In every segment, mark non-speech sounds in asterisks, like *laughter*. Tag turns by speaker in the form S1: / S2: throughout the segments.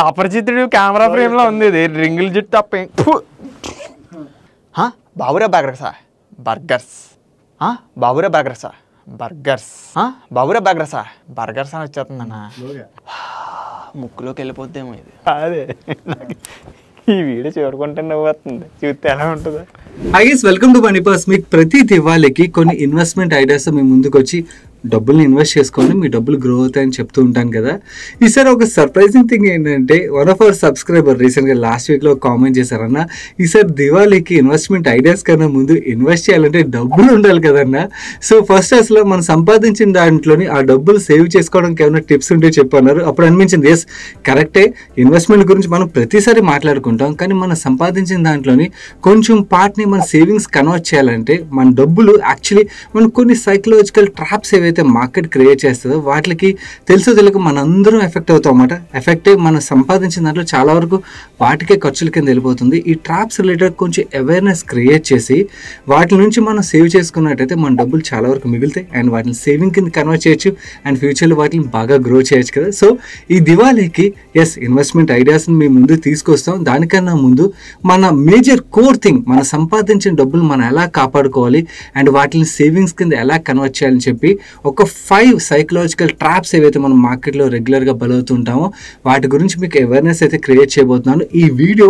S1: అపరిచితుడు camera ఫ్రేమ్లో ఉంది ఇది రింగుల జుట్టు తప్ప? బాబురా బర్గర్సా బర్గర్స్. హా? బాబురా బర్గర్సా బర్గర్స్. హా? బాబురా బర్గర్సా బర్గర్స్ అని వచ్చేస్తుందన్నా ముక్కులోకి వెళ్ళిపోద్దేమో ఇది. అదే. ఈ వీడియో చూడకుంటే నవ్వు వస్తుంది చూస్తే ఎలా ఉంటుందో.
S2: I guess welcome to money purse మీకు ప్రతి దివాళీకి కొన్ని ఇన్వెస్ట్మెంట్ ఐడియాస్ మీ ముందుకు వచ్చి డబ్బుల్ని ఇన్వెస్ట్ చేసుకొని మీ డబ్బులు గ్రో అవుతాయని చెప్తూ ఉంటాను కదా. ఈసారి ఒక సర్ప్రైజింగ్ థింగ్ ఏంటంటే వన్ ఆఫ్ అవర్ సబ్స్క్రైబర్ రీసెంట్గా లాస్ట్ వీక్లో కామెంట్ చేశారన్న ఈసారి దివాళీకి ఇన్వెస్ట్మెంట్ ఐడియాస్ కన్నా ముందు ఇన్వెస్ట్ చేయాలంటే డబ్బులు ఉండాలి కదన్న. సో ఫస్ట్ అసలు మనం సంపాదించిన దాంట్లోని ఆ డబ్బులు సేవ్ చేసుకోవడానికి ఏమైనా టిప్స్ ఉంటే చెప్పన్నారు అప్పుడు అనిపించింది ఎస్ కరెక్టే ఇన్వెస్ట్మెంట్ గురించి మనం ప్రతిసారి మాట్లాడుకుంటాం కానీ మనం సంపాదించిన దాంట్లోని కొంచెం పార్ట్ని మన సేవింగ్స్ కన్వర్ట్ చేయాలంటే మన డబ్బులు యాక్చువల్లీ మనం కొన్ని సైకలాజికల్ ట్రాప్స్ ఏవైతే మార్కెట్ క్రియేట్ చేస్తుందో వాటికి తెలుసు తెలియక మనందరం ఎఫెక్ట్ అవుతాం అన్నమాట. ఎఫెక్ట్ మనం సంపాదించిన దాంట్లో చాలా వరకు వాటికే ఖర్చుల కింద వెళ్ళిపోతుంది. ఈ ట్రాప్స్ రిలేటెడ్ కొంచెం అవేర్నెస్ క్రియేట్ చేసి వాటి నుంచి మనం సేవ్ చేసుకున్నట్టయితే మన డబ్బులు చాలా వరకు మిగులుతాయి అండ్ వాటిని సేవింగ్ కింద కన్వర్ట్ చేయొచ్చు అండ్ ఫ్యూచర్లో వాటిని బాగా గ్రో చేయొచ్చు కదా. సో ఈ దివాళీకి ఎస్ ఇన్వెస్ట్మెంట్ ఐడియాస్ని మీ ముందు తీసుకొస్తాం. దానికన్నా ముందు మన మేజర్ కోర్ థింగ్ మన సంపాదించిన డబ్బులు మనం ఎలా కాపాడుకోవాలి అండ్ వాటిని సేవింగ్స్ కింద ఎలా కన్వర్ట్ చేయాలని చెప్పి ఒక ఫైవ్ సైకలాజికల్ ట్రాప్స్ ఏవైతే మనం మార్కెట్లో రెగ్యులర్గా బలవుతుంటామో వాటి గురించి మీకు అవేర్నెస్ అయితే క్రియేట్ చేయబోతున్నాను. ఈ వీడియో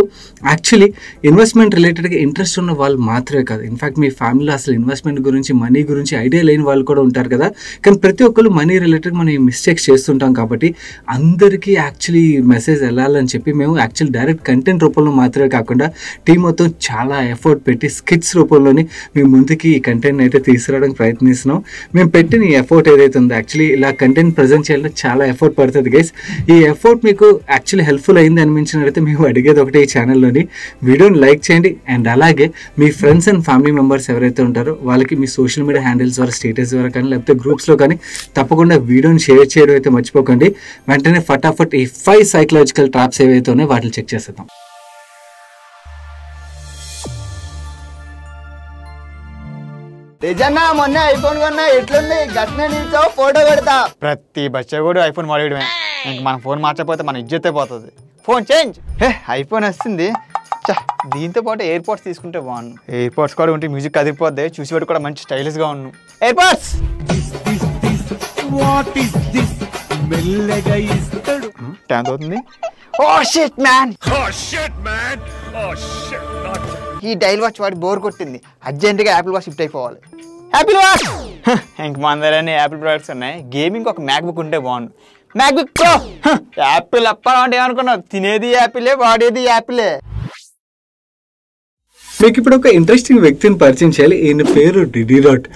S2: యాక్చువల్లీ ఇన్వెస్ట్మెంట్ రిలేటెడ్గా ఇంట్రెస్ట్ ఉన్న వాళ్ళు మాత్రమే కాదు. ఇన్ఫాక్ట్ మీ ఫ్యామిలీలో అసలు ఇన్వెస్ట్మెంట్ గురించి మనీ గురించి ఐడియా లేని వాళ్ళు కూడా ఉంటారు కదా. కానీ ప్రతి ఒక్కరు మనీ రిలేటెడ్ మనం ఈ మిస్టేక్స్ చేస్తుంటాం కాబట్టి అందరికీ యాక్చువల్లీ మెసేజ్ వెళ్ళాలని చెప్పి మేము యాక్చువల్ డైరెక్ట్ కంటెంట్ రూపంలో మాత్రమే కాకుండా టీం మొత్తం చాలా ఎఫర్ట్ పెట్టి స్కిట్స్ రూపంలోని మేము ముందుకి ఈ కంటెంట్ అయితే తీసుకురావడానికి ప్రయత్నిస్తున్నాం. మేము పెట్టిన ఈ ఎఫర్ట్ ఏదైతే ఉందో యాక్చువల్లీ ఇలా కంటెంట్ ప్రజెంట్ చేయాలంటే చాలా ఎఫర్ట్ పడుతుంది గైస్ ఈ ఎఫర్ట్ మీకు యాక్చువల్లీ హెల్ప్ఫుల్ అయింది అనిపించినట్లయితే మేము అడిగేది ఒకటి ఈ ఛానల్లోని వీడియోని లైక్ చేయండి అండ్ అలాగే మీ ఫ్రెండ్స్ అండ్ ఫ్యామిలీ మెంబర్స్ ఎవరైతే ఉంటారో వాళ్ళకి మీ సోషల్ మీడియా హ్యాండిల్స్ ద్వారా స్టేటస్ ద్వారా కానీ లేకపోతే గ్రూప్స్లో కానీ తప్పకుండా వీడియోని షేర్ చేయడం అయితే మర్చిపోకండి. వెంటనే ఫటాఫట్ ఈ ఫైవ్ సైకలాజికల్ ట్రాప్స్ ఏవైతే ఉన్నాయో వాటిని చెక్ చేసేద్దాం.
S3: నిజన్నా మొన్న ఐఫోన్ కొన్నా ఎట్లుంది? గట్నే నీతో ఫోటో పెడతా.
S1: ప్రతి బచ్చ కూడా ఐఫోన్ వాడేయడమే. ఇంక మన ఫోన్ మార్చకపోతే మన ఇజ్జతే పోతుంది. Phone change. హే ఐఫోన్ వస్తుంది. చా దీంతో పాటు ఎయిర్పోర్ట్స్ తీసుకుంటే బాగుండు. ఎయిర్పోర్ట్స్ కూడా ఉంటే మ్యూజిక్ కదిలిపోద్ది. చూసి కూడా మంచి స్టైలిష్గా ఉన్నాను ఎయిర్పోర్ట్స్!
S4: వాట్ ఇస్ దిస్ మెల్లగా ఇస్తాడు.
S1: టెన్త్ అవుతుంది. ఓ షిట్ మ్యాన్ ఈ డైల్ వాచ్ వాడి బోర్ కొట్టింది. అర్జెంటుగా యాపిల్ వాచ్ షిఫ్ట్ అయిపోవాలి. Apple watch! ఇంక మన దగ్గర యాపిల్ ప్రొడక్ట్స్ ఉన్నాయి. గేమింగ్ ఒక మ్యాక్బుక్ ఉంటే బాగుండు. మ్యాక్బుక్ ప్రో యాపిల్ అప్పాలంటే ఏమనుకున్నావు? తినేది యాపిలే వాడేది యాపిలే.
S2: మీకు ఇప్పుడు ఒక ఇంట్రెస్టింగ్ వ్యక్తిని పరిచయం చేయాలి. ఈయన పేరు డిడిరాట్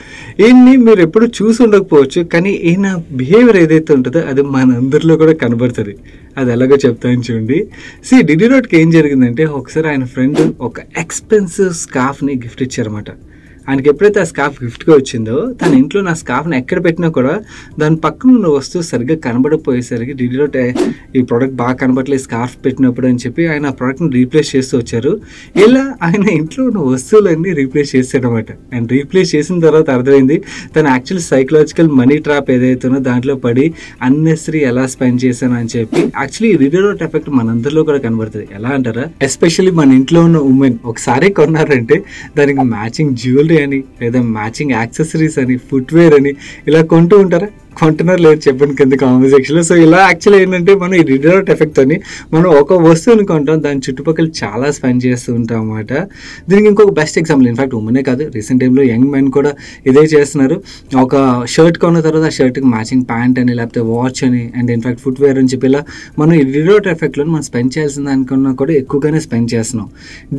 S2: ఈయన్ని మీరు ఎప్పుడు చూసి ఉండకపోవచ్చు కానీ ఈయన బిహేవియర్ ఏదైతే ఉంటుందో అది మనందరిలో కూడా కనబడుతుంది. అది ఎలాగో చెప్తాను చూడండి. సి డిడిరాట్కి ఏం జరిగిందంటే ఒకసారి ఆయన ఫ్రెండ్ ఒక ఎక్స్పెన్సివ్ స్కార్ఫ్ని గిఫ్ట్ ఇచ్చారన్నమాట. ఆయనకి ఎప్పుడైతే ఆ స్కార్ఫ్ గిఫ్ట్గా వచ్చిందో తన ఇంట్లో నా స్కార్ఫ్ని ఎక్కడ పెట్టినా కూడా దాని పక్కన ఉన్న వస్తువు సరిగ్గా కనబడపోయేసరికి డిడిరోట్ ఈ ప్రోడక్ట్ బాగా కనబడలేదు స్కార్ఫ్ పెట్టినప్పుడు అని చెప్పి ఆయన ఆ ప్రోడక్ట్ని రీప్లేస్ చేస్తూ వచ్చారు. ఇలా ఆయన ఇంట్లో ఉన్న వస్తువులన్నీ రీప్లేస్ చేశాడనమాట. అండ్ రీప్లేస్ చేసిన తర్వాత అర్థమైంది తన యాక్చువల్ సైకలాజికల్ మనీ ట్రాప్ ఏదైతే దాంట్లో పడి అన్నెసరీ ఎలా స్పెండ్ చేశాను అని చెప్పి యాక్చువల్లీ రిడోట్ ఎఫెక్ట్ మనందరిలో కూడా కనబడుతుంది. ఎలా అంటారా? ఎస్పెషల్లీ మన ఇంట్లో ఉన్న ఉమెన్ ఒకసారి కొన్నారంటే దానికి మ్యాచింగ్ జ్యువెలరీ అని లేదా మ్యాచింగ్ యాక్సెసరీస్ అని ఫుట్వేర్ అని ఇలా కొంటూ ఉంటారా? కొంటున్నారు లేదు చెప్పండి కింద కామెంట్ సెక్షన్లో సో ఇలా యాక్చువల్లీ ఏంటంటే మనం ఈ రిడరోట్ ఎఫెక్ట్ అని మనం ఒక వస్తువుని కొంటాం దాని చుట్టుపక్కల చాలా స్పెండ్ చేస్తూ ఉంటాం అన్నమాట. దీనికి ఇంకొక బెస్ట్ ఎగ్జాంపుల్ ఇన్ఫాక్ట్ ఉమెనే కాదు. రీసెంట్ టైంలో యంగ్ మెన్ కూడా ఇదే చేస్తున్నారు. ఒక షర్ట్ కొన్న తర్వాత ఆ షర్ట్కి మ్యాచింగ్ ప్యాంట్ అని లేకపోతే వాచ్ అని అండ్ ఇన్ఫాక్ట్ ఫుట్వేర్ అని చెప్పి ఇలా మనం ఈ రిడరోట్ ఎఫెక్ట్లో మనం స్పెండ్ చేయాల్సిన దానికన్నా కూడా ఎక్కువగానే స్పెండ్ చేస్తున్నాం.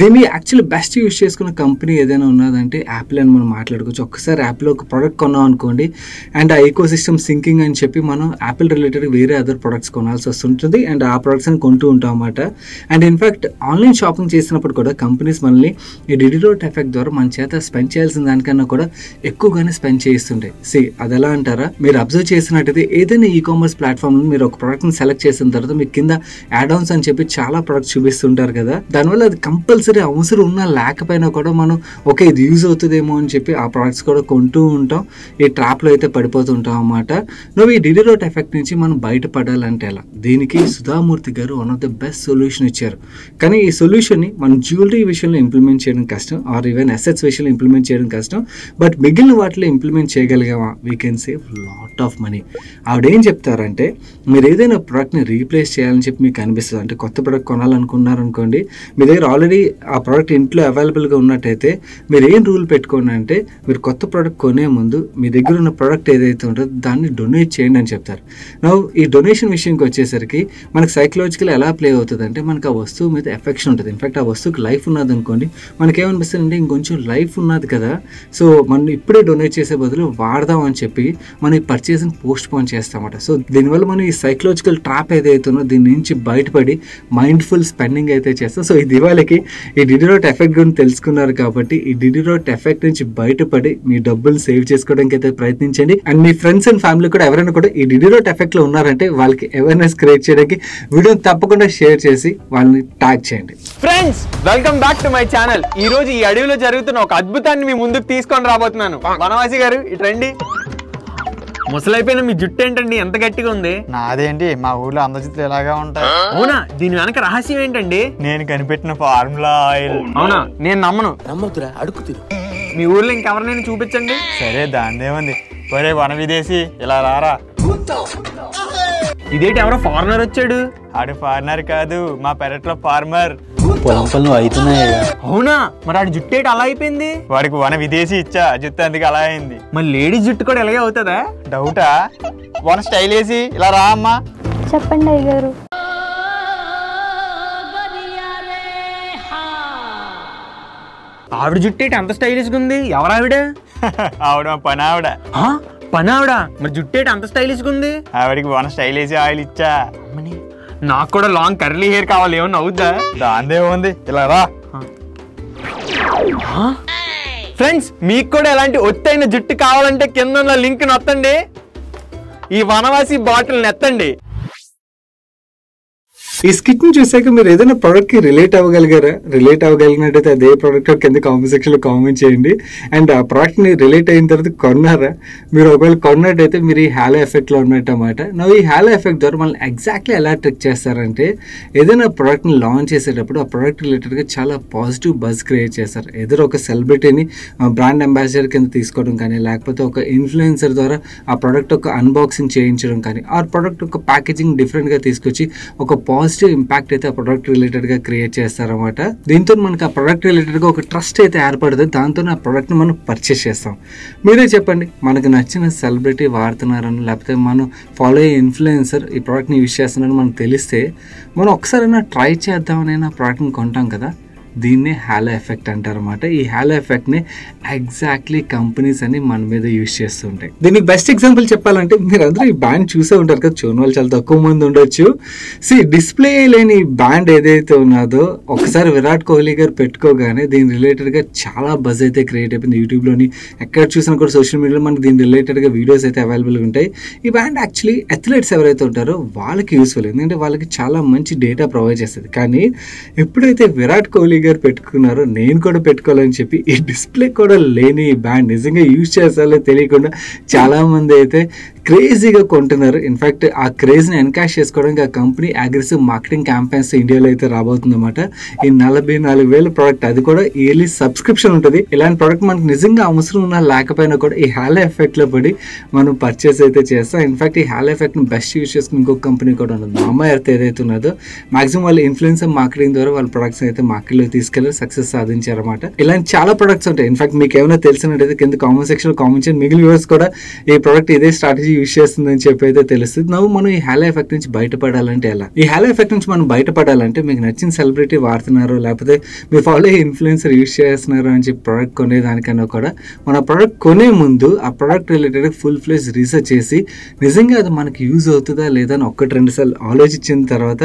S2: దీన్ని యాక్చువల్లీ బెస్ట్ యూస్ చేసుకున్న కంపెనీ ఏదైనా ఉన్నదంటే యాపిల్ అని మనం మాట్లాడుకోవచ్చు. ఒక్కసారి యాప్లో ఒక ప్రోడక్ట్ కొన్నాం అనుకోండి అండ్ ఆ ఈకో సిస్టమ్స్ సింకింగ్ అని చెప్పి మనం యాపిల్ రిలేటెడ్ వేరే అదర్ ప్రొడక్ట్స్ కొనాల్సి వస్తుంటుంది అండ్ ఆ ప్రొడక్ట్స్ని కొంటూ ఉంటాం అన్నమాట. అండ్ ఇన్ఫాక్ట్ ఆన్లైన్ షాపింగ్ చేసినప్పుడు కూడా కంపెనీస్ మనల్ని ఈ డిడిరోట్ ఎఫెక్ట్ ద్వారా మన చేత స్పెండ్ చేయాల్సిన దానికన్నా కూడా ఎక్కువగానే స్పెండ్ చేస్తుంటాయి సి అది ఎలా అంటారా? మీరు అబ్జర్వ్ చేసినట్టయితే ఏదైనా ఈ కామర్స్ ప్లాట్ఫామ్లో మీరు ఒక ప్రోడక్ట్ని సెలెక్ట్ చేసిన తర్వాత మీకు కింద యాడ్ అని చెప్పి చాలా ప్రొడక్ట్స్ చూపిస్తుంటారు కదా. దానివల్ల అది కంపల్సరీ అవసరం ఉన్నా లేకపోయినా కూడా మనం ఓకే ఇది యూజ్ అవుతుందేమో అని చెప్పి ఆ ప్రొడక్ట్స్ కూడా కొంటూ ఉంటాం. ఈ ట్రాప్లో అయితే పడిపోతుంటాం అన్నమాట. నువ్వు ఈ డిడిరోట్ ఎఫెక్ట్ నుంచి మనం బయటపడాలంటే ఎలా? దీనికి సుధామూర్తి గారు one of the best solution ఇచ్చారు. కానీ ఈ సొల్యూషన్ని మనం జ్యువెలరీ విషయంలో ఇంప్లిమెంట్ చేయడం కష్టం ఆర్ ఈవెన్ అసెట్స్ విషయంలో ఇంప్లిమెంట్ చేయడం కష్టం. బట్ మిగిలిన వాటిలో implement చేయగలిగామా? We can save lot of money ఆవిడేం చెప్తారంటే మీరు ఏదైనా ప్రోడక్ట్ని రీప్లేస్ చేయాలని చెప్పి మీకు అనిపిస్తుంది. అంటే కొత్త ప్రోడక్ట్ కొనాలనుకున్నారనుకోండి మీ దగ్గర ఆల్రెడీ ఆ ప్రోడక్ట్ ఇంట్లో అవైలబుల్గా ఉన్నట్టయితే మీరు ఏం రూల్ పెట్టుకోండి అంటే మీరు కొత్త ప్రోడక్ట్ కొనే ముందు మీ దగ్గర ఉన్న ప్రోడక్ట్ ఏదైతే ఉంటుందో దాన్ని డొనేట్ చేయండి అని చెప్తారు. నా ఈ డొనేషన్ విషయంకి వచ్చేసరికి మనకి సైకలాజికల్ ఎలా ప్లే అవుతుంది అంటే మనకు ఆ వస్తువు మీద ఎఫెక్షన్ ఉంటుంది. ఇన్ఫాక్ట్ ఆ వస్తువుకి లైఫ్ ఉన్నది అనుకోండి. మనకి ఏమనిపిస్తుంది అంటే ఇంకొంచెం లైఫ్ ఉన్నది కదా. సో మనం ఇప్పుడే డొనేట్ చేసే బదులు వాడదాం అని చెప్పి మనం ఈ పర్చేస్ని పోస్ట్ పోన్ చేస్తామట. సో దీనివల్ల మనం ఈ సైకలాజికల్ ట్రాప్ ఏదైతుందో దీని నుంచి బయటపడి మైండ్ఫుల్ స్పెండింగ్ అయితే చేస్తాం. సో ఈ దివాళికి ఈ డిడిరోట్ ఎఫెక్ట్ గురించి తెలుసుకున్నారు కాబట్టి ఈ డిడిరోట్ ఎఫెక్ట్ నుంచి బయటపడి మీ డబ్బులు సేవ్ చేసుకోవడానికి అయితే ప్రయత్నించండి. అండ్ మీ ఫ్రెండ్స్ అండ్ ఫ్యామిలీ కూడా ఎవరైనా కూడా ఈ డిడిరోట్ ఎఫెక్ట్లో ఉన్నారంటే వాళ్ళకి అవేర్నెస్ క్రియేట్ చేయడానికి వీడియోని తప్పకుండా షేర్ చేసి వాళ్ళని ట్యాగ్ చేయండి.
S1: Friends welcome back to my channel ఈ రోజు ఈ అడవిలో జరుగుతున్న ఒక అద్భుతాన్ని మీ ముందుకు తీసుకొని రాబోతున్నాను. వనవాసి గారు ఇటు రండి. ముసలైపోయిన మీ జుట్టు ఏంటండి? ఎంత గట్టిగా ఉంది?
S3: నాదేంటి? మా ఊర్లో అందచిత్రులు ఎలాగా ఉంటాయి?
S1: అవునా? దీని వెనక రహస్యం ఏంటండి?
S3: నేను కనిపెట్టిన ఫార్ములా ఆయిల్.
S1: అవునా? నేను నమ్మను.
S5: నమ్మొద్దురా అడుగు తిరు.
S1: మీ ఊర్లో ఇంకెవరినైనా చూపించండి?
S3: సరే దాందేముంది ఒరే వన విదేశీ ఇలా రారా?
S1: ఇదేంటి ఎవరో ఫారినర్ వచ్చాడు?
S3: ఆడు ఫార్మర్ కాదు మా పెరట్లో ఫార్మర్.
S5: అవుతున్నాయి
S1: అవునా? మరి ఆడి జుట్టు ఏంటి అలా అయిపోయింది?
S3: వాడికి వన విదేశీ ఇచ్చా జుత్తు అందుకు అలా అయింది.
S1: మరి లేడీస్ జుట్టు కూడా ఇలాగే అవుతుందా?
S3: డౌటా? వన స్టైల్ వేసి ఇలా రా అమ్మా.
S6: చెప్పండి అయ్యగారు.
S1: ఆవిడ జుట్టు ఏంటి అంత స్టైలిష్గా ఉంది? ఎవరావిడ *laughs*
S3: ఆవిడ? మా పని ఆవిడ
S1: పని ఆవిడ మరి జుట్టు ఏంటి అంత స్టైలిష్గా ఉంది?
S3: ఆవిడికి వన స్టైల్ వేసి ఆయిల్ ఇచ్చా.
S1: నాకు కూడా లాంగ్ కర్లీ హెయిర్ కావాలి ఏమన్నా అవుద్దా?
S3: దాందేముంది ఇలా రా.
S1: ఫ్రెండ్స్ మీకు కూడా ఎలాంటి ఒత్తైన జుట్టు కావాలంటే కింద లింక్ నొత్తండి. ఈ వనవాసి బాటిల్ నెత్తండి.
S2: ఈ స్కిట్ని చూసాక మీరు ఏదైనా ప్రోడక్ట్కి రిలేట్ అవ్వగలిగారా? రిలేట్ అవ్వగలిగినట్టయితే అదే ప్రోడక్ట్ కింద కామెంట్ సెక్షన్లో కామెంట్ చేయండి. అండ్ ఆ ప్రోడక్ట్ని రిలేట్ అయిన తర్వాత కొన్నారా? మీరు ఒకవేళ కొన్నట్టయితే మీరు ఈ హ్యాలో ఎఫెక్ట్లో ఉన్నట్టు అనమాట నా ఈ హ్యాలో ఎఫెక్ట్ ద్వారా మనల్ని ఎగ్జాక్ట్లీ ఎలా ట్రిక్ చేస్తారంటే ఏదైనా ప్రోడక్ట్ని లాంచ్ చేసేటప్పుడు ఆ ప్రోడక్ట్ రిలేటెడ్గా చాలా పాజిటివ్ బజ్ క్రియేట్ చేస్తారు. ఎదురు ఒక సెలబ్రిటీని బ్రాండ్ అంబాసిడర్ కింద తీసుకోవడం కానీ లేకపోతే ఒక ఇన్ఫ్లుయెన్సర్ ద్వారా ఆ ప్రోడక్ట్ ఒక అన్బాక్సింగ్ చేయించడం కానీ ఆ ప్రోడక్ట్ ఒక ప్యాకేజింగ్ డిఫరెంట్గా తీసుకొచ్చి ఒక పాజిటివ్ ఇంపాక్ట్ అయితే ఆ ప్రొడక్ట్ రిలేటెడ్గా క్రియేట్ చేస్తారనమాట దీంతో మనకి ఆ ప్రొడక్ట్ రిలేటెడ్గా ఒక ట్రస్ట్ అయితే ఏర్పడుతుంది దాంతో ఆ ప్రొడక్ట్ని మనం పర్చేస్ చేస్తాం. మీరే చెప్పండి మనకు నచ్చిన సెలబ్రిటీ వాడుతున్నారని లేకపోతే మనం ఫాలో అయ్యే ఇన్ఫ్లుయెన్సర్ ఈ ప్రోడక్ట్ని యూస్ చేస్తున్నారని మనకు తెలిస్తే మనం ఒకసారైనా ట్రై చేద్దామని ఆ ప్రోడక్ట్ని కొంటాం కదా. దీన్నే హ్యాలో ఎఫెక్ట్ అంటారన్నమాట. ఈ హ్యాలో ఎఫెక్ట్ని ఎగ్జాక్ట్లీ కంపెనీస్ అని మన మీద యూస్ చేస్తుంటాయి. దీనికి బెస్ట్ ఎగ్జాంపుల్ చెప్పాలంటే మీరు అందరూ ఈ బ్యాండ్ చూసే ఉంటారు కదా చూడని వాళ్ళు చాలా తక్కువ మంది ఉండొచ్చు. సి డిస్ప్లే లేని బ్యాండ్ ఏదైతే ఉన్నదో ఒకసారి విరాట్ కోహ్లీ గారు పెట్టుకోగానే దీని రిలేటెడ్గా చాలా బజ్ అయితే క్రియేట్ అయిపోయింది. యూట్యూబ్లోని ఎక్కడ చూసినా కూడా సోషల్ మీడియాలో మనకి దీని రిలేటెడ్గా వీడియోస్ అయితే అవైలబుల్గా ఉంటాయి. ఈ బ్యాండ్ యాక్చువల్లీ అథ్లెట్స్ ఎవరైతే ఉంటారో వాళ్ళకి యూస్ఫుల్ ఎందుకంటే వాళ్ళకి చాలా మంచి డేటా ప్రొవైడ్ చేస్తుంది. కానీ ఎప్పుడైతే విరాట్ కోహ్లీ గారు పెట్టుకున్నారు నేను కూడా పెట్టుకోవాలని చెప్పి ఈ డిస్ప్లే కూడా లేని బ్యాండ్ నిజంగా యూజ్ చేస్తారో తెలియకుండా చాలా మంది అయితే క్రేజీగా కొంటున్నారు. ఇన్ఫాక్ట్ ఆ క్రేజ్ని ఎన్కాష్ చేసుకోవడానికి ఆ కంపెనీ అగ్రెసివ్ మార్కెటింగ్ క్యాంపెయిన్స్ ఇండియాలో అయితే రాబోతుందన్నమాట. ఈ నలభై నాలుగు వేల ప్రోడక్ట్ అది కూడా ఇయర్లీ సబ్స్క్రిప్షన్ ఉంటుంది. ఇలాంటి ప్రోడక్ట్ మనకు నిజంగా అవసరం ఉన్నా లేకపోయినా కూడా ఈ హాలో ఎఫెక్ట్లో పడి మనం పర్చేస్ అయితే చేస్తాం. ఇన్ఫ్యాక్ట్ ఈ హాలో ఎఫెక్ట్ని బెస్ట్ యూస్ చేసుకుని ఇంకొక కంపెనీ కూడా ఉంది అమ్మాయి ఎర్త్ ఏదైతే ఉన్నదో మాక్సిమం వాళ్ళు ఇన్ఫ్లుయెన్సర్ మార్కెటింగ్ ద్వారా వాళ్ళ ప్రొడక్ట్స్ అయితే మార్కెట్లో తీసుకెళ్ళి తీసుకెళ్ళి సక్సెస్ సాధించారన్నమాట. ఇలాంటి చాలా ప్రొడక్ట్స్ ఉంటాయి. ఇన్ఫాక్ట్ మీకు ఏమైనా తెలిసినట్టయితే కింద కామెంట్ సెక్షన్ కామెంట్ చేయండి. మిగిలిన వ్యూవర్స్ కూడా ఈ ప్రోడక్ట్ ఇదే స్ట్రాటజీ యూస్ చేస్తుందని చెప్పి అయితే తెలుస్తుంది. నవ్వు మనం ఈ హ్యాలో ఎఫెక్ట్ నుంచి బయటపడాలంటే ఎలా? ఈ హ్యాలో ఎఫెక్ట్ నుంచి మనం బయటపడాలంటే మీకు నచ్చిన సెలబ్రిటీ వాడుతున్నారు లేకపోతే మీరు ఫాలో ఇన్ఫ్లుయెన్సర్ యూజ్ చేస్తున్నారు అని చెప్పి ప్రోడక్ట్ కొనేదానికన్నా కూడా మన ప్రోడక్ట్ కొనే ముందు ఆ product related full fledge research చేసి నిజంగా అది మనకి యూజ్ అవుతుందా లేదా అని ఒక్కటి రెండు సార్లు ఆలోచించిన తర్వాత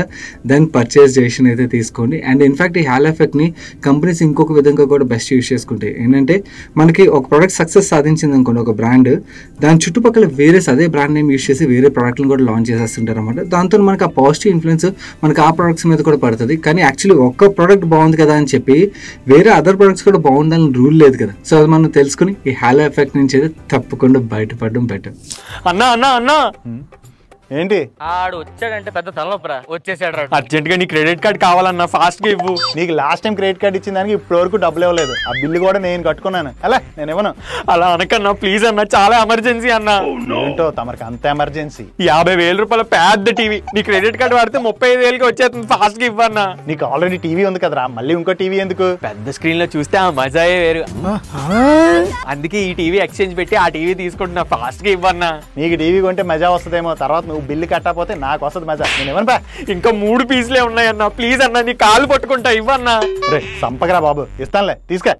S2: దాన్ని పర్చేస్ చేసిన అయితే తీసుకోండి. అండ్ ఇన్ఫాక్ట్ ఈ హ్యాల్ ఎఫెక్ట్ని కంపెనీస్ ఇంకొక విధంగా కూడా బెస్ట్ యూజ్ చేసుకుంటాయి. ఏంటంటే మనకి ఒక ప్రోడక్ట్ సక్సెస్ సాధించింది అనుకోండి ఒక బ్రాండ్ దాని చుట్టుపక్కల వేరే అదే అదే బ్రాండ్ నేమ్ యూస్ చేసి వేరే ప్రోడక్ట్లను కూడా లాంచ్ చేసేస్తుంటారు అనమాట దాంతో మనకు ఆ పాజిటివ్ ఇన్ఫ్లుయెన్స్ మనకు ఆ ప్రొడక్ట్స్ మీద కూడా పడుతుంది. కానీ యాక్చువల్లీ ఒక్క ప్రోడక్ట్ బాగుంది కదా అని చెప్పి వేరే అదర్ ప్రొడక్ట్స్ కూడా బాగుండాలని రూల్ లేదు కదా. సో అది మనం తెలుసుకుని ఈ హాలో ఎఫెక్ట్ నుంచి అయితే తప్పకుండా బయటపడడం బెటర్
S1: అన్నా అన్నా అన్నా!
S3: ఏంటి?
S6: ఆడు వచ్చాడంటే పెద్ద తలనొప్పరా. వచ్చేసాడు రా
S1: అర్జెంట్గా నీ క్రెడిట్ కార్డ్ కావాలన్నా ఫాస్ట్గా ఇవ్వు.
S3: నీకు లాస్ట్ టైం క్రెడిట్ కార్డ్ ఇచ్చిన దానికి ఇప్పటి వరకు డబ్బులు ఇవ్వలేదు. ఆ బిల్లు కూడా నేను కట్టుకున్నాను. అలా నేను ఇవ్వను.
S1: అలా అనకన్నా ప్లీజ్ అన్నా చాలా ఎమర్జెన్సీ అన్నా.
S3: ఏంటో తమరికి అంత ఎమర్జెన్సీ
S1: యాభై వేల రూపాయల పెద్ద టీవీ. నీ క్రెడిట్ కార్డు వాడితే ముప్పై ఐదు వేలకి వచ్చేస్తుంది ఫాస్ట్గా ఇవ్వన్నా.
S3: నీకు ఆల్రెడీ టీవీ ఉంది కదరా. మళ్ళీ ఇంకో టీవీ ఎందుకు?
S1: పెద్ద స్క్రీన్లో చూస్తే ఆ మజాయే వేరు. అందుకే ఈ టీవీ ఎక్స్చేంజ్ పెట్టి ఆ టీవీ తీసుకుంటున్నా ఫాస్ట్గా ఇవ్వన్నా.
S3: నీకు టీవీ కొంటే మజా వస్తుందేమో. తర్వాత నువ్వు బిల్లు కట్టకపోతే నాకు వస్తుంది మజా. నేను ఇవ్వను
S1: ఇంకా మూడు పీసులే ఉన్నాయన్నా. ప్లీజ్ అన్నా నీ కాలు పట్టుకుంటా ఇవ్వన్నా.
S3: రే సంపకరా బాబు. ఇస్తానులే తీసుకా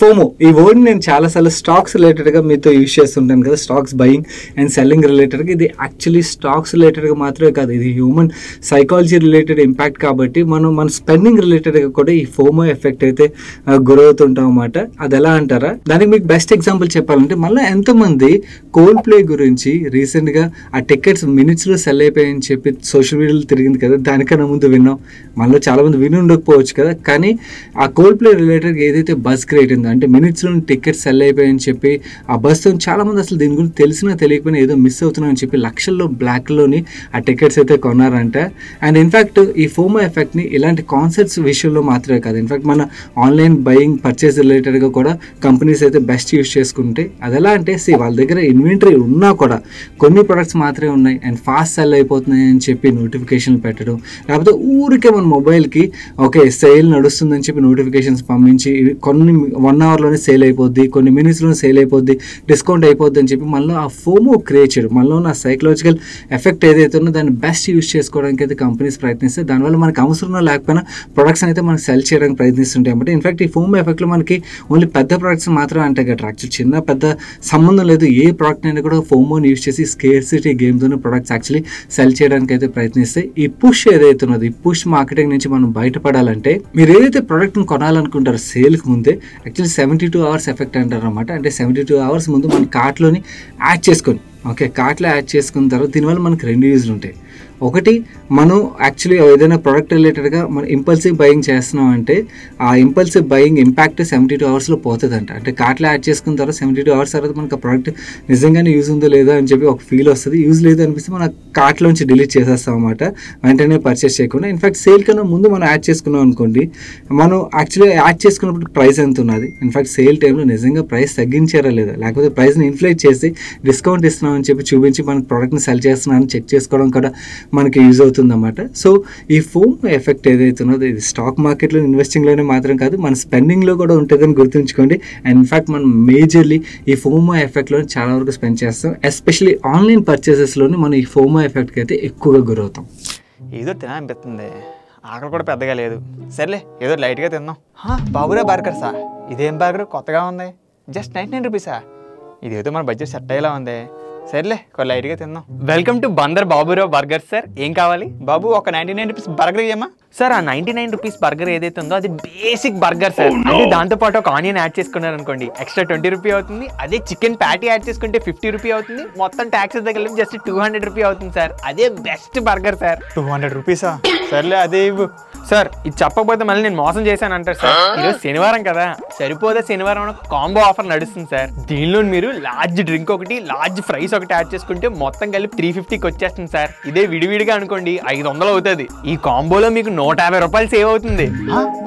S2: ఫోమో. ఈ వర్డ్ నేను చాలాసార్లు స్టాక్స్ రిలేటెడ్గా మీతో యూజ్ చేస్తుంటాను కదా స్టాక్స్ బయింగ్ అండ్ సెల్లింగ్ రిలేటెడ్గా ఇది యాక్చువల్లీ స్టాక్స్ రిలేటెడ్గా మాత్రమే కాదు ఇది హ్యూమన్ సైకాలజీ రిలేటెడ్ ఇంపాక్ట్ కాబట్టి మనం మన స్పెండింగ్ రిలేటెడ్గా కూడా ఈ ఫోమో ఎఫెక్ట్ అయితే గురవుతుంటాం అన్నమాట. అది ఎలా అంటారా? దానికి మీకు బెస్ట్ ఎగ్జాంపుల్ చెప్పాలంటే మళ్ళీ ఎంతమంది కోల్డ్ ప్లే గురించి రీసెంట్గా ఆ టికెట్స్ మినిట్స్లో సెల్ అయిపోయాయని చెప్పి సోషల్ మీడియాలో తిరిగింది కదా దానికన్నా ముందు విన్నాం. మనలో చాలామంది విని ఉండకపోవచ్చు కదా. కానీ ఆ కోల్డ్ ప్లే రిలేటెడ్ ఏదైతే బస్ క్రియేట్ ఉందో అంటే మినిట్స్లో టికెట్స్ సెల్ అయిపోయాయని చెప్పి ఆ బస్తో చాలా మంది అసలు దీని గురించి తెలిసినా తెలియకపోయినా ఏదో మిస్ అవుతున్నామని చెప్పి లక్షల్లో బ్లాక్లోని ఆ టికెట్స్ అయితే కొన్నారంట. అండ్ ఇన్ఫాక్ట్ ఈ ఫోమో ఎఫెక్ట్ని ఇలాంటి కాన్సెప్ట్స్ విషయంలో మాత్రమే కాదు. ఇన్ఫ్యాక్ట్ మన ఆన్లైన్ బయింగ్ పర్చేస్ రిలేటెడ్గా కూడా కంపెనీస్ అయితే బెస్ట్ యూస్ చేసుకుంటే అది ఎలా అంటే సి వాళ్ళ దగ్గర ఇన్వెంటరీ ఉన్నా కూడా కొన్ని ప్రొడక్ట్స్ మాత్రమే ఉన్నాయి అండ్ ఫాస్ట్ సెల్ అయిపోతున్నాయి అని చెప్పి నోటిఫికేషన్లు పెట్టడం. లేకపోతే ఊరికే మన మొబైల్కి ఓకే సేల్ నడుస్తుందని చెప్పి నోటిఫికేషన్స్ పంపించి కొన్ని వన్ అవర్లోనే సేల్ అయిపోద్ది కొన్ని మినిట్స్లోనే సేల్ అయిపోద్ది డిస్కౌంట్ అయిపోద్ది అని చెప్పి మనలో ఆ ఫోమో క్రియేట్ చేయడం. మనలో ఉన్న సైకలాజికల్ ఎఫెక్ట్ ఏదైతే ఉందో దాన్ని బెస్ట్ యూస్ చేసుకోవడానికి అయితే కంపెనీస్ ప్రయత్నిస్తే దానివల్ల మనకి అవసరం లేకపోయినా ప్రొడక్ట్స్ అయితే మనకి సెల్ చేయడానికి ప్రయత్నిస్తుంటాయి. అనమాట ఇన్ఫాక్ట్ ఈ ఫోమ్ ఎఫెక్ట్లో మనకి ఓన్లీ పెద్ద ప్రొడక్ట్స్ మాత్రమే అంటే కదా యాక్చువల్ చిన్న పెద్ద సంబంధం లేదు. ఏ ప్రోడక్ట్ అయినా కూడా ఫోమోని యూస్ చేసి స్కేర్సిటీ గేమ్తోనే ప్రొడక్ట్స్ యాక్చువల్లీ సెల్ చేయడానికి అయితే ప్రయత్నిస్తే ఈ పుష్ ఏదైతే ఉన్నది ఈ పుష్ మార్కెటింగ్ నుంచి మనం బయటపడాలంటే మీరు ఏదైతే ప్రోడక్ట్ని కొనాలనుకుంటారో సేల్కి ముందే actually seventy two hours effect అంటారు అనమాట అంటే సెవెంటీ టూ అవర్స్ ముందు మన కార్ట్లోని యాడ్ చేసుకొని ఓకే కార్ట్లో యాడ్ చేసుకున్న తర్వాత దీనివల్ల మనకి రెండు యూజ్లు ఉంటాయి. ఒకటి మనం యాక్చువల్లీ ఏదైనా ప్రోడక్ట్ రిలేటెడ్గా మనం ఇంపల్సివ్ బయింగ్ చేస్తున్నాం అంటే ఆ impulsive buying impact seventy two అవర్స్లో పోతుందంట. అంటే కార్ట్లో యాడ్ చేసుకున్న తర్వాత సెవెంటీ టూ అవర్స్ తర్వాత మనకు ఆ ప్రోడక్ట్ నిజంగానే యూజ్ ఉందో లేదో అని చెప్పి ఒక ఫీల్ వస్తుంది. యూజ్ లేదు అనిపిస్తే మన కార్ట్లోంచి డిలీట్ చేసేస్తాం అనమాట వెంటనే పర్చేస్ చేయకుండా. ఇన్ఫాక్ట్ సేల్ కన్నా ముందు మనం యాడ్ చేసుకున్నాం అనుకోండి మనం యాక్చువల్లీ యాడ్ చేసుకున్నప్పుడు ప్రైస్ ఎంత ఉన్నది? ఇన్ఫాక్ట్ సేల్ టైంలో నిజంగా ప్రైస్ తగ్గించారా లేదా? లేకపోతే ప్రైస్ని ఇన్ఫ్లేట్ చేసి డిస్కౌంట్ ఇస్తున్నాం అని చెప్పి చూపించి మనకి ప్రోడక్ట్ని సెల్ చేస్తున్నాను చెక్ చేసుకోవడం కూడా మనకి యూజ్ అవుతుంది అన్నమాట సో ఈ ఫోమ్ ఎఫెక్ట్ ఏదైతే ఉన్నదో ఇది స్టాక్ మార్కెట్లో ఇన్వెస్టింగ్లోనే మాత్రం కాదు మన స్పెండింగ్లో కూడా ఉంటుందని గుర్తుంచుకోండి. అండ్ ఇన్ఫ్యాక్ట్ మనం మేజర్లీ ఈ ఫోమో ఎఫెక్ట్లో చాలా వరకు స్పెండ్ చేస్తాం. ఎస్పెషల్లీ ఆన్లైన్ పర్చేసెస్లోనే మనం ఈ ఫోమో ఎఫెక్ట్కి అయితే ఎక్కువగా గురవుతాం.
S1: ఏదో తినాలనిపిస్తుంది ఆకలి కూడా పెద్దగా లేదు. సర్లే ఏదో లైట్గా తిందాం. బాబురే బాబురా బర్గర్ సార్. ఇదేం బర్గర్ కొత్తగా ఉంది. జస్ట్ నైన్ నైన్ రూపీసా ఇదేదో మన బడ్జెట్ సెట్ అయ్యేలా ఉంది. సర్లే లైట్గా తిందాం. Welcome to Bandar Baburao burger sir ఏం కావాలి? బాబు ఒక నైంటీ నైన్ రూపీస్ బర్గర్ ఇయ్యమ్మా. సార్ ఆ నైంటీ నైన్ రూపీస్ బర్గర్ ఏదైతే ఉందో అది బేసిక్ బర్గర్ సార్ అంటే దాంతో పాటు ఒక ఆనియన్ యాడ్ చేసుకున్నారు అనుకోండి ఎక్స్ట్రా ట్వంటీ రూపీ అవుతుంది. అదే చికెన్ ప్యాటీ యాడ్ చేసుకుంటే ఫిఫ్టీ రూపీ అవుతుంది. మొత్తం ట్యాక్సెస్ దగ్గర జస్ట్ టూ హండ్రెడ్ రూపీ అవుతుంది సార్ అదే best burger sir two hundred రూపీసా సర్లే అదే ఇవ్వు. సార్ ఇది చెప్పకపోతే మళ్ళీ నేను మోసం చేశాను అంటారు సార్. ఈరోజు శనివారం కదా. సరిపోతే శనివారం కాంబో ఆఫర్ నడుస్తుంది సార్. దీనిలో మీరు లార్జ్ డ్రింక్ ఒకటి లార్జ్ ఫ్రైస్ ఒకటి యాడ్ చేసుకుంటే మొత్తం కలిపి త్రీ ఫిఫ్టీకి వచ్చేస్తుంది సార్. ఇదే విడివిడిగా అనుకోండి ఐదు వందలు అవుతుంది. ఈ కాంబోలో మీకు నూట యాభై రూపాయలు సేవ్ అవుతుంది.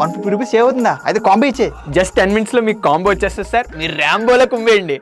S3: వన్ ఫిఫ్టీ రూపీస్ సేవ్ అవుతుందా? అయితే కాంబో ఇచ్చే.
S1: జస్ట్ టెన్ మినిట్స్లో మీకు కాంబో వచ్చేస్తుంది సార్. మీరు ర్యాంబోలో కుమ్మేయండి.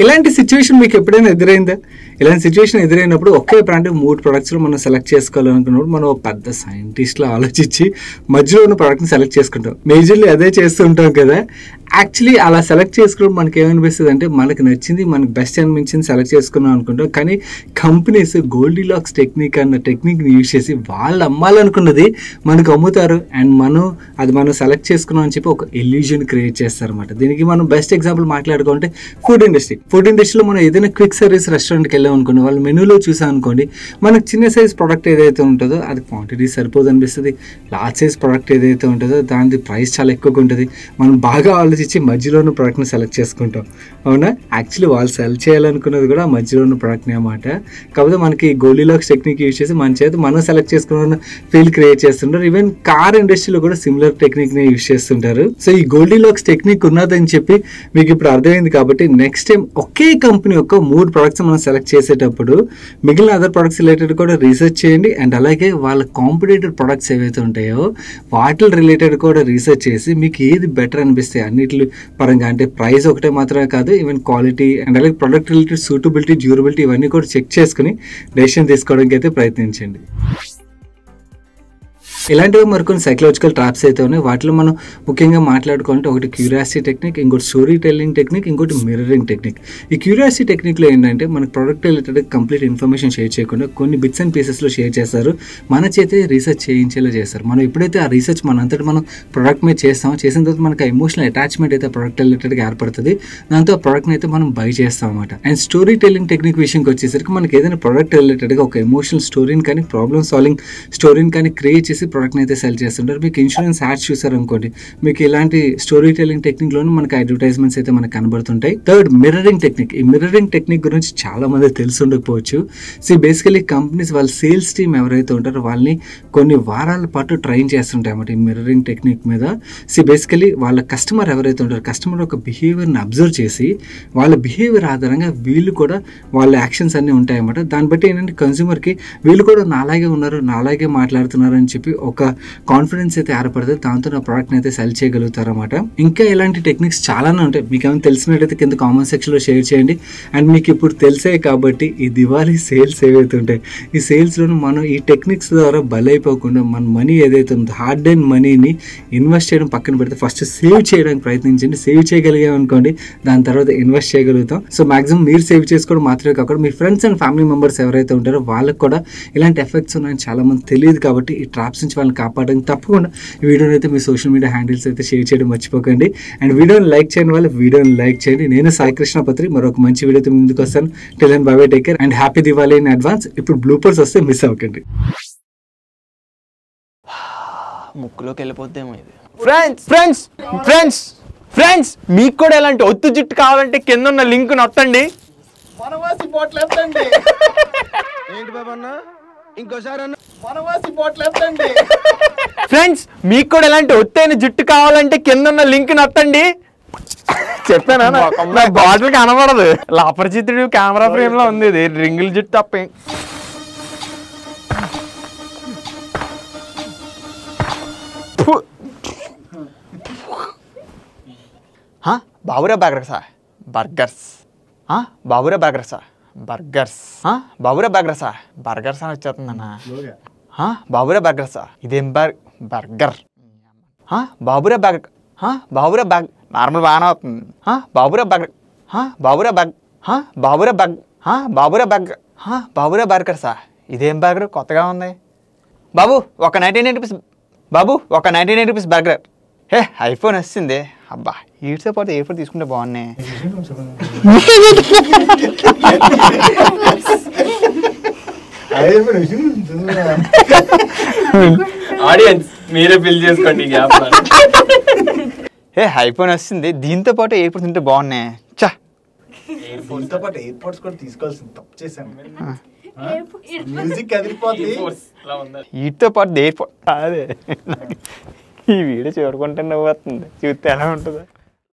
S2: ఇలాంటి సిచ్యువేషన్ మీకు ఎప్పుడైనా ఎదురైందా? ఇలాంటి సిచ్యువేషన్ ఎదురైనప్పుడు ఒకే బ్రాండ్ మూడు ప్రొడక్ట్స్ మనం సెలెక్ట్ చేసుకోవాలనుకున్నప్పుడు మనం పెద్ద సైంటిస్ట్లో ఆలోచించి మధ్యలో ఉన్న ప్రోడక్ట్ని సెలెక్ట్ చేసుకుంటాం. మేజర్లీ అదే చేస్తూ ఉంటాం కదా. యాక్చువల్లీ అలా సెలెక్ట్ చేసుకున్నప్పుడు మనకి ఏమనిపిస్తుంది అంటే మనకు నచ్చింది మనకు బెస్ట్ అనిపించింది సెలెక్ట్ చేసుకున్నాం అనుకుంటాం. కానీ కంపెనీస్ గోల్డీ లాక్స్ టెక్నిక్ అన్న టెక్నిక్ని యూజ్ చేసి వాళ్ళు అమ్మాలనుకున్నది మనకు అమ్ముతారు. అండ్ మనం అది మనం సెలెక్ట్ చేసుకున్నాం అని చెప్పి ఒక ఎల్యూజన్ క్రియేట్ చేస్తారన్నమాట. దీనికి మనం బెస్ట్ ఎగ్జాంపుల్ మాట్లాడుకుంటే ఫుడ్ ఇండస్ట్రీ ఫుడ్ ఇండస్ట్రీలో మనం ఏదైనా క్విక్ సర్వీస్ రెస్టారెంట్కి వెళ్ళాం అనుకోండి వాళ్ళ మెనూలో చూసాం అనుకోండి మనకు చిన్న సైజ్ ప్రోడక్ట్ ఏదైతే ఉంటుందో అది క్వాంటిటీ సరిపోదు అనిపిస్తుంది. లార్జ్ సైజ్ ప్రోడక్ట్ ఏదైతే ఉంటుందో దాని ప్రైస్ చాలా ఎక్కువగా ఉంటుంది. మనం బాగా ఆలోచించి మధ్యలోని ప్రోడక్ట్ని సెలెక్ట్ చేసుకుంటాం. అవునా? యాక్చువల్లీ వాళ్ళు సెల్ చేయాలనుకున్నది కూడా మధ్యలో ఉన్న ప్రోడక్ట్ని అన్నమాట. కాకపోతే మనకి గోలీలాక్స్ టెక్నిక్ యూజ్ చేసి మన చేత మనం సెలెక్ట్ చేసుకున్న ఫీల్ క్రియేట్ చేస్తుంటారు. ఈవెన్ కార్ ఇండస్ట్రీలో కూడా సిమిలర్ టెక్నిక్ని యూజ్ చేస్తుంటారు. సో ఈ గోల్డీలాక్స్ టెక్నిక్ ఉన్నదని చెప్పి మీకు ఇప్పుడు అర్థమైంది కాబట్టి నెక్స్ట్ టైం ఒకే కంపెనీ యొక్క మూడు ప్రొడక్ట్స్ మనం సెలెక్ట్ చేసేటప్పుడు మిగిలిన అదర్ ప్రొడక్ట్స్ రిలేటెడ్ కూడా రీసెర్చ్ చేయండి. అండ్ అలాగే వాళ్ళ కాంపిటేటివ్ ప్రొడక్ట్స్ ఏవైతే ఉంటాయో వాటి రిలేటెడ్ కూడా రీసెర్చ్ చేసి మీకు ఏది బెటర్ అనిపిస్తాయి అన్నిటి పరంగా అంటే ప్రైస్ ఒకటే మాత్రమే కాదు ఈవెన్ క్వాలిటీ అండ్ అలాగే ప్రొడక్ట్ రిలేటెడ్ సూటబిలిటీ డ్యూరబిలిటీ ఇవన్నీ కూడా చెక్ చేసుకుని డెసిషన్ తీసుకోవడానికి అయితే ప్రయత్నించండి. ఇలాంటివి మరికొన్ని సైకలాజికల్ ట్రాప్స్ అయితే ఉన్నాయి. వాటిలో మనం ముఖ్యంగా మాట్లాడుకోవాలంటే ఒకటి క్యూరియాసిటీ టెక్నిక్ ఇంకోటి స్టోరీ టెల్లింగ్ టెక్నిక్ ఇంకోటి మిర్రరింగ్ టెక్నిక్ ఈ క్యూరియాసిటీ టెక్నిక్లో ఏంటంటే మన product related complete information share చేయకుండా కొన్ని బిట్స్ అండ్ పీసెస్లో షేర్ చేస్తారు. మన చేతే రీసెర్చ్ చేయించేలా చేస్తారు. మనం ఎప్పుడైతే ఆ రీసెర్చ్ మన అంతటి మనం ప్రొడక్ట్ మీద చేస్తామో చేసిన తర్వాత మనకి ఎమోషనల్ అటాచ్మెంట్ అయితే ప్రొడక్ట్ రిలేటెడ్గా ఏర్పడుతుంది. దాంతో ఆ ప్రోడక్ట్ని అయితే మనం బై చేస్తాం అనమాట అండ్ స్టోరీ టెల్లింగ్ టెక్నిక్ విషయంకి వచ్చేసరికి మనకి ఏదైనా ప్రొడక్ట్ రిలేటెడ్గా ఒక ఎమోషనల్ స్టోరీని కానీ ప్రాబ్లమ్ సాల్వింగ్ స్టోరీని కానీ క్రియేట్ చేసి ప్రోడక్ట్ని అయితే సెల్ చేస్తుంటారు. మీకు ఇన్సూరెన్స్ యాడ్స్ చూసారు అనుకోండి మీకు ఇలాంటి స్టోరీ టెల్లింగ్ టెక్నిక్లోనూ మనకి అడ్వర్టైజ్మెంట్స్ అయితే మనకు కనబడుతుంటాయి. థర్డ్ మిర్రరింగ్ టెక్నిక్ ఈ మిర్రరింగ్ టెక్నిక్ గురించి చాలా మంది తెలిసి ఉండకపోవచ్చు. సో బేసికలీ కంపెనీస్ వాళ్ళ సేల్స్ టీమ్ ఎవరైతే ఉంటారో వాళ్ళని కొన్ని వారాల పాటు ట్రైన్ చేస్తుంటాయి అన్నమాట ఈ మిర్రరింగ్ టెక్నిక్ మీద. సో బేసికలీ వాళ్ళ కస్టమర్ ఎవరైతే ఉంటారో కస్టమర్ ఒక బిహేవియర్ని అబ్జర్వ్ చేసి వాళ్ళ బిహేవియర్ ఆధారంగా వీళ్ళు కూడా వాళ్ళ యాక్షన్స్ అన్నీ ఉంటాయన్నమాట. దాన్ని బట్టి ఏంటంటే కన్జ్యూమర్కి వీళ్ళు కూడా నాలాగే ఉన్నారు నాలాగే మాట్లాడుతున్నారు అని చెప్పి ఒక కాన్ఫిడెన్స్ అయితే ఏర్పడుతుంది దాంతో నా ప్రోడక్ట్ని అయితే సెల్ చేయగలుగుతారు అనమాట ఇంకా ఇలాంటి టెక్నిక్స్ చాలానే ఉంటాయి. మీకు ఏమైనా తెలిసినట్టయితే కింద కామెంట్ సెక్షన్లో షేర్ చేయండి. అండ్ మీకు ఇప్పుడు తెలిసే కాబట్టి ఈ దివాళీ సేల్స్ ఏవైతే ఉంటాయి ఈ సేల్స్లో మనం ఈ టెక్నిక్స్ ద్వారా బలైపోకుండా మన మనీ ఏదైతే ఉందో హార్డ్ అండ్ మనీని ఇన్వెస్ట్ చేయడం పక్కన పెడితే ఫస్ట్ సేవ్ చేయడానికి ప్రయత్నించండి. సేవ్ చేయగలిగాం అనుకోండి దాని తర్వాత ఇన్వెస్ట్ చేయగలుగుతాం. సో మాక్సిమం మీరు సేవ్ చేసుకోవడం మాత్రమే కాకుండా మీ ఫ్రెండ్స్ అండ్ ఫ్యామిలీ మెంబర్స్ ఎవరైతే ఉంటారో వాళ్ళకి కూడా ఇలాంటి ఎఫెక్ట్స్ ఉన్నాయని చాలా మంది తెలియదు కాబట్టి ఈ ట్రాప్స్ నుంచి వాళ్ళని కాపాడడానికి తప్పకుండా. ఈ వీడియోని అయితే మీ సోషల్ మీడియా హ్యాండిల్స్ అయితే షేర్ చేయడం మర్చిపోకండి. అండ్ వీడియోని లైక్ చేయని వాళ్ళు వీడియోని లైక్ చేయండి. నేను సాయి కృష్ణ పత్రి. మరొక మంచి వీడియోతో ముందుకు వస్తాను. టెలెన్ బాబే take care and happy Diwali in advance ఇప్పుడు బ్లూపర్స్ వస్తే మిస్ అవ్వకండి.
S1: ముక్కులోకి వెళ్ళిపోద్దేమో ఇది. ఫ్రెండ్స్ ఫ్రెండ్స్ ఫ్రెండ్స్ ఫ్రెండ్స్ మీకు కూడా ఇలాంటి ఒత్తు జుట్టు కావాలంటే కింద ఉన్న లింక్ నొత్తండి.
S3: బోట్లు
S4: ఏంటి బాబన్న ఇంకోసారి
S1: ఫ్రెండ్స్ మీకు కూడా ఇలాంటి ఒత్తైన జుట్టు కావాలంటే కింద ఉన్న లింక్ నొత్తండి. చెప్పానా? నా- బాటిల్ కనబడదు. అపరిచితుడు కెమెరా ఫ్రేమ్లో ఉంది. ఇది రింగుల జుట్టు తప్ప? బాబురా బర్గర్సా బర్గర్స్. హా? బాబురా బర్గర్సా బర్గర్స్ హా? బాబురా బర్గర్సా బర్గర్స్ అని వచ్చేస్తుందన్నా హా? బాబురా బర్గర్సా ఇదేం బర్ బర్గర్ హా? బాబురా బర్గర్ హా? బాబురా బర్గ్ నార్మల్ బాగానే అవుతుంది హా? బాబురా బర్గర్ హా? బాబురా బర్గ్ హా? బాబురా బర్గ్ హా? బాబురా బర్గర్ హా? బాబురా బర్గర్సా ఇదేం బర్గర్ కొత్తగా ఉంది బాబు ఒక నైంటీ నైన్ రూపీస్ బాబు ఒక ninety nine rupees burger hey iPhone వస్తుంది అబ్బా ఈడ్సే పోతే ఏ ఫోన్ తీసుకుంటే బాగున్నాయి?
S6: ఆడియన్స్ మీరే బిల్ చేసుకోండి గ్యాప్
S1: హే ఐఫోన్ వస్తుంది దీంతో పాటు ఏ ఫోన్ తింటే బాగున్నాయి? చా
S3: దీంతో పాటు ఎయిర్పోర్ట్స్ కూడా తీసుకోవాల్సింది తప్పు చేశాను. మ్యూజిక్ కదిలిపోతుంది
S1: వీటితో పాటు ఏ ఫోన్ అదే. ఈ వీడియో చూడకుంటే నవ్వు వస్తుంది. చూస్తే ఎలా ఉంటుందో.